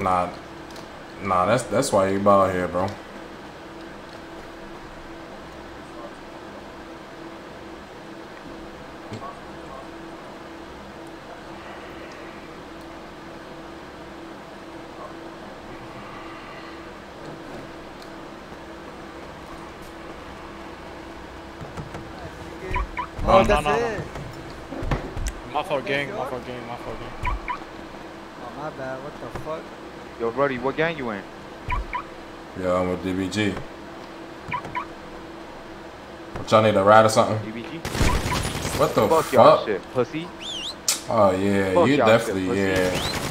Nah, nah. That's that's why you ball here, bro. Oh, Um, that's no, no. it. My fault, gang. My fault, gang. My fault, gang. My bad. What the fuck? Yo, Brody, what gang you in? Yeah, I'm with DBG. What y'all need a ride or something? DBG? What the Fuck fuck? y'all shit, pussy. Oh yeah, Fuck you definitely shit, pussy. yeah.